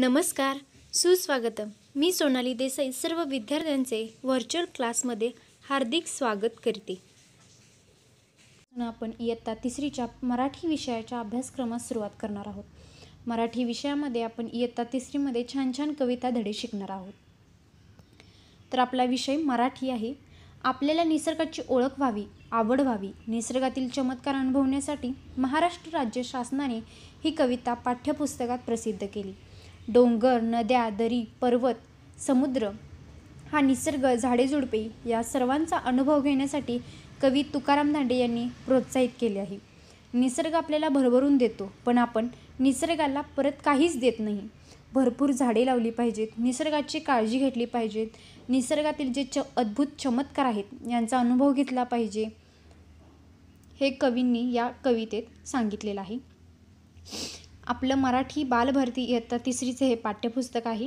नमस्कार सुस्वागतम. मी सोनाली देसाई सर्व विद्यार्थ्यांचे व्हर्च्युअल क्लासमध्ये हार्दिक स्वागत करते. आपण इयत्ता तिसरीच्या मराठी विषयाच्या अभ्यासक्रमास सुरुवात करणार आहोत. मराठी विषयामध्ये आपण इयत्ता तिसरीमध्ये छान छान कविता धडे शिकणार आहोत. तर आपला विषय मराठी आहे. आपल्याला निसर्गाची ओळख व्हावी आवड व्हावी निसर्गातील चमत्कार अनुभवण्यासाठी महाराष्ट्र राज्य शासनाने ही कविता पाठ्यपुस्तकात प्रसिद्ध केली. डोंगर नद्या दरी पर्वत समुद्र हा निसर्ग झाडेझुडपे या सर्वांचा अनुभव घेण्यासाठी कवी तुकाराम धांडे यांनी प्रोत्साहित केले आहे. निसर्ग आपल्याला भरभरून देतो पण आपण निसर्गाला परत काहीच देत नाही. भरपूर झाडे लावली पाहिजेत निसर्गाची काळजी घेतली पाहिजेत निसर्गातील जे च अद्भुत चमत्कार आहेत यांचा अनुभव घेतला पाहिजे हे कवींनी या कवितेत सांगितलेलं आहे. आपलं मराठी बालभारती इयत्ता तिसरीचे हे पाठ्यपुस्तक आहे.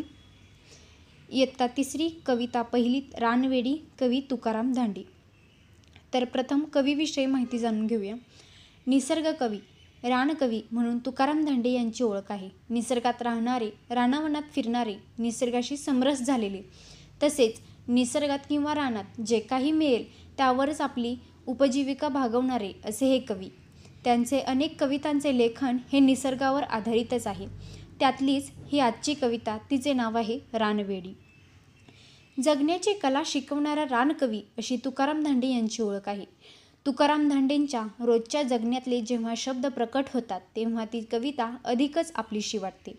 इयत्ता तिसरी कविता पहिली रानवेडी कवी तुकाराम धांडी. तर प्रथम कवीविषयी माहिती जाणून घेऊया. निसर्ग कवी रानकवी म्हणून तुकाराम धांडे यांची ओळख आहे. निसर्गात राहणारे रानावनात फिरणारे निसर्गाशी समरस झालेले. तसेच निसर्गात किंवा रानात जे काही मिळेल त्यावरच आपली उपजीविका भागवणारे असे हे कवी. त्यांचे अनेक कवितांचे लेखन हे निसर्गावर आधारितच आहे. त्यातलीच ही आजची कविता तिचे नाव आहे रानवेडी. जगण्याची कला शिकवणारा रानकवी अशी तुकाराम धांडे यांची ओळख आहे. तुकाराम धांडेंच्या रोजच्या जगण्यातले जेव्हा शब्द प्रकट होतात तेव्हा ती कविता अधिकच आपलीशी वाटते.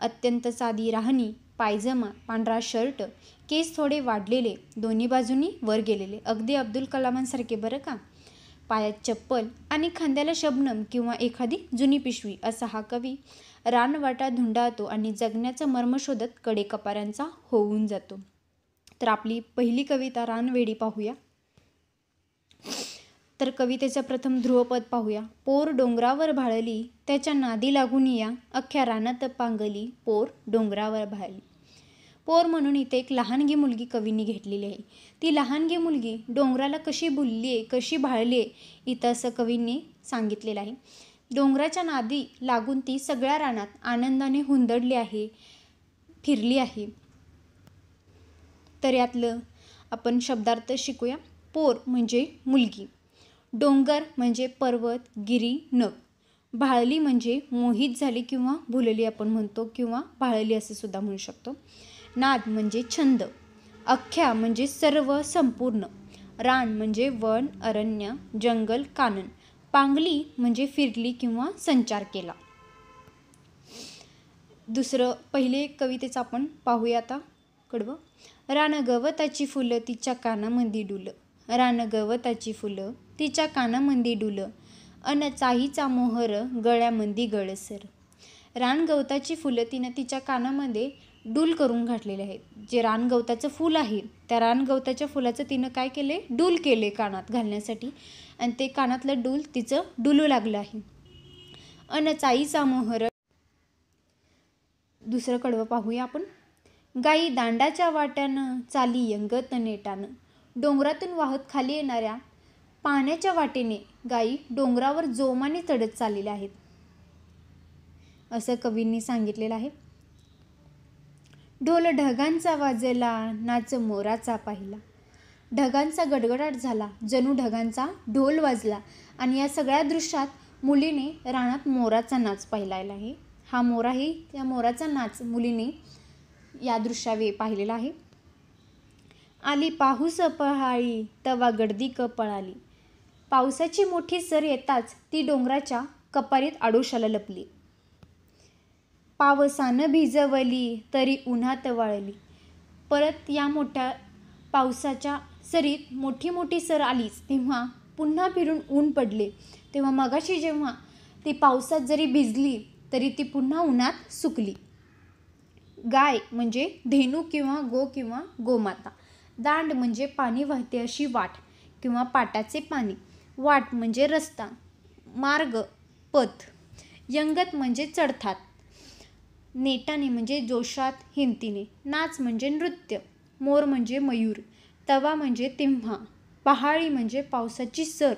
अत्यंत साधी राहणी पायजमा पांढरा शर्ट केस थोडे वाढलेले दोन्ही बाजूंनी वर गेलेले. अगदी अब्दुल कलामांसारखे बरं का? पायात चप्पल आणि खांद्याला शबनम किंवा एखादी जुनी पिशवी असा हा कवी रानवाटा धुंडाळतो आणि जगण्याचं मर्म शोधत कडेकपाऱ्यांचा होऊन जातो. तर आपली पहिली कविता रानवेडी पाहूया. तर कवितेचं प्रथम ध्रुवपद पाहूया. पोर डोंगरावर भाळली त्याच्या नादी लागून या. अख्ख्या रानात पांगली पोर डोंगरावर भाळली. पोर म्हणून इथे एक लहानगी मुलगी कवींनी घेतलेली आहे. ती लहानगी मुलगी डोंगराला कशी भुलली आहे कशी भाळली आहे इथं असं कवींनी सांगितलेलं आहे. डोंगराच्या नादी लागून ती सगळ्या रानात आनंदाने हुंदडली आहे फिरली आहे. तर यातलं आपण शब्दार्थ शिकूया. पोर म्हणजे मुलगी. डोंगर म्हणजे पर्वत गिरी नग. भाळली म्हणजे मोहित झाली किंवा भुलली आपण म्हणतो किंवा भाळली असं सुद्धा म्हणू शकतो. नाद म्हणजे छंद. अख्ख्या म्हणजे सर्व संपूर्ण. रान म्हणजे वन अरण्य जंगल कानन. पांगली म्हणजे फिरली किंवा संचार केला. दुसरं पहिले कवितेचं आपण पाहूया आता. कडवं. रान गवताची फुलं तिच्या कानामंदी डुलं. रान गवताची फुलं तिच्या कानामंदी डुलं. अन चाहीचा मोहर गळ्यामंदी गळसर. रानगवताची फुलं तिनं तिच्या कानामध्ये डूल करून घातलेले आहेत. जे रानगवताचं फूल आहे त्या रानगवताच्या फुलाचं तिनं काय केले? डूल केले कानात घालण्यासाठी. आणि ते कानातलं डूल तिचं डुलू लागलं आहे. अन चाईचा मोहर दुसरं कडवं पाहूया आपण. गाई दांडाच्या वाट्यानं चाली यंगत नेटानं. डोंगरातून वाहत खाली येणाऱ्या पाण्याच्या वाटेने गायी डोंगरावर जोमाने चढत चाललेल्या आहेत. असं कवींनी सांगितलेलं आहे. ढोल ढगांचा वाजला नाच मोराचा पाहिला. ढगांचा गडगडाट झाला जणू ढगांचा ढोल वाजला आणि या सगळ्या दृश्यात मुलीने रानात मोराचा नाच पाहिलेला आहे. हा मोराही त्या मोराचा नाच मुलीने या दृश्यावे पाहिलेला आहे. आली पाहूस पहाळी तवा गर्दी कपळाली. पावसाची मोठी सर येताच ती डोंगराच्या कपारीत आडोशाला लपली. पावसानं भिजवली तरी उन्हात वाळली. परत या मोठ्या पावसाच्या सरीत मोठी मोठी सर आलीच तेव्हा पुन्हा फिरून ऊन पडले. तेव्हा मगाशी जेव्हा ती पावसात जरी भिजली तरी ती पुन्हा उन्हात सुकली. गाय म्हणजे धेनू किंवा गो किंवा गोमाता. दांड म्हणजे पाणी वाहते अशी वाट किंवा पाटाचे पाणी. वाट म्हणजे रस्ता. मार्ग पथ. यंगत म्हणजे चढतात. नेटाने म्हणजे जोशात हिमतीने नाच म्हणजे नृत्य. मोर म्हणजे मयूर. तवा म्हणजे तेव्हा पहाळी म्हणजे पावसाची सर.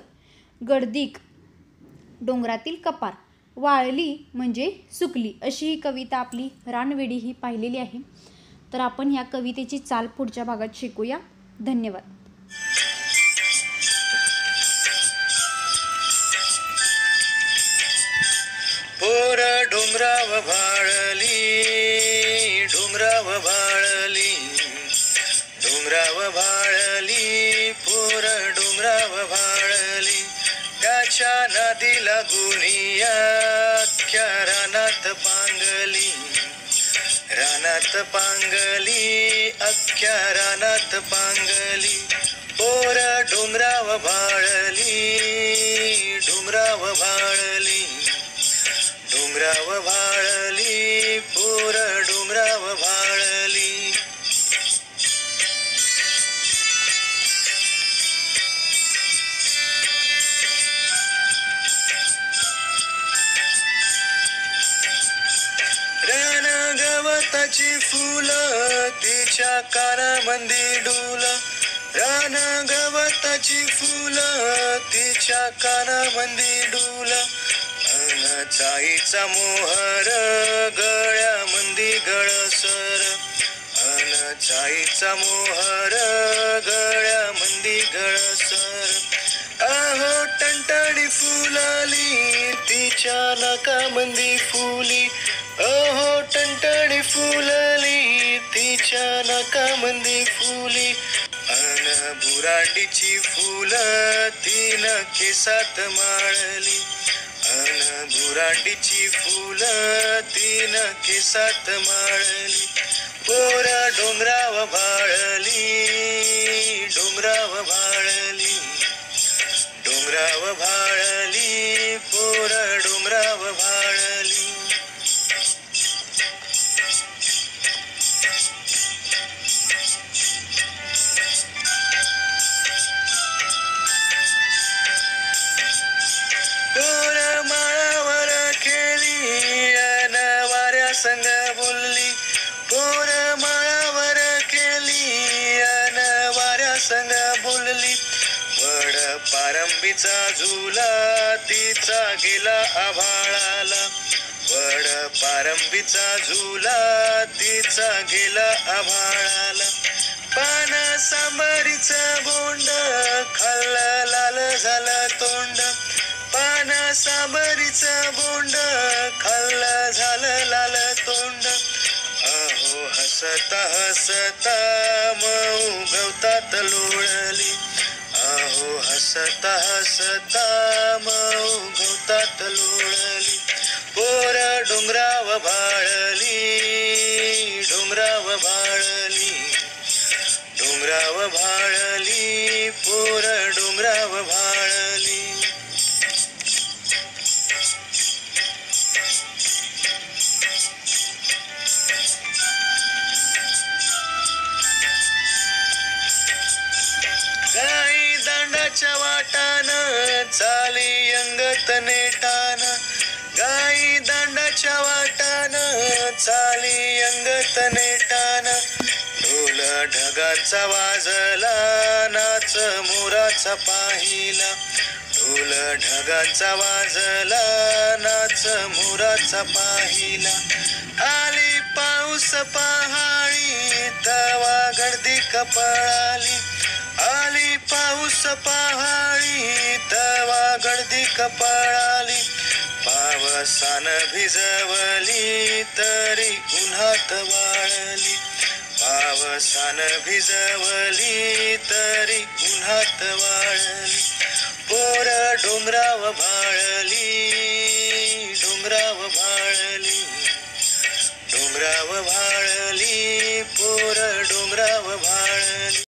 गर्दीक डोंगरातील कपार. वाळली म्हणजे सुकली. अशी ही कविता आपली रानवेडी ही पाहिलेली आहे. तर आपण ह्या कवितेची चाल पुढच्या भागात शिकूया. धन्यवाद. पोर डोंगराव भाळली डोंगराव भाळली पोर डोंगराव भाळली त्याच्या नदीला गुणिया अख्ख्या रानात पांगली. रानात पांगली अख्ख्या रानात पांगली. पोर डोंगराव भाळली डोंगराव भाळली डोंगराव भाळली पोर डोंगराव भाळली हाताची फुल तिच्या कानामंदी डुल. रान गवताची फुल तिच्या कानामंदी डुल. अन चाईचा मोहर गळ्यामंदी गळसर. अन चाईचा मोहर गळ्यामंदी गळसर. अहो टंटडी फुलाली तिच्या नाकामंदी फुली. अहो फुलली तिच्या नाकामंदी फुली. अन बुरांडीची फुलं तीन केसात माळली. अन बुरांडीची फुलं तीन केसात माळली. पोरा डोंगराव भाळली डोंगराव भाळली. डोंगराव भाळली पोर डोंगराव भाळली. पारंबीचा झुला तिचा गेला आभाळाला. वड पारंबीचा झुला तिचा गेला आभाळाला. पान सांबारीचं बोंड खाल्लं लाल झालं तोंड. पान सांबारीचं बोंड खाल्लं झालं लाल तोंड. अहो हसता हसता मऊ गवतात लोळली. अहो हसता हसता मऊ गवतात लोळली. पोर डोंगराव भाळली डोंगराव भाळली डोंगराव भाळली पोर डोंगराव भाळली चाली अंगत नेटान ढोल ढगाचा वाजला नाच मोराचा पाहिला. ढोल ढगाचा वाजला नाच मोराचा पाहिला. आली पाऊस पहाळी तवा गर्दी कपळाली. आली पाऊस पहाळी तवा गर्दी कपाळाली. पावसान भिजवली तरी उन्हात वाळली. पावसान भिजवली तरी उन्हात वाळली. पोर डोंगराव भाळली डोंगराव भाळली. डोंगराव भाळली पोर डोंगराव भाळली.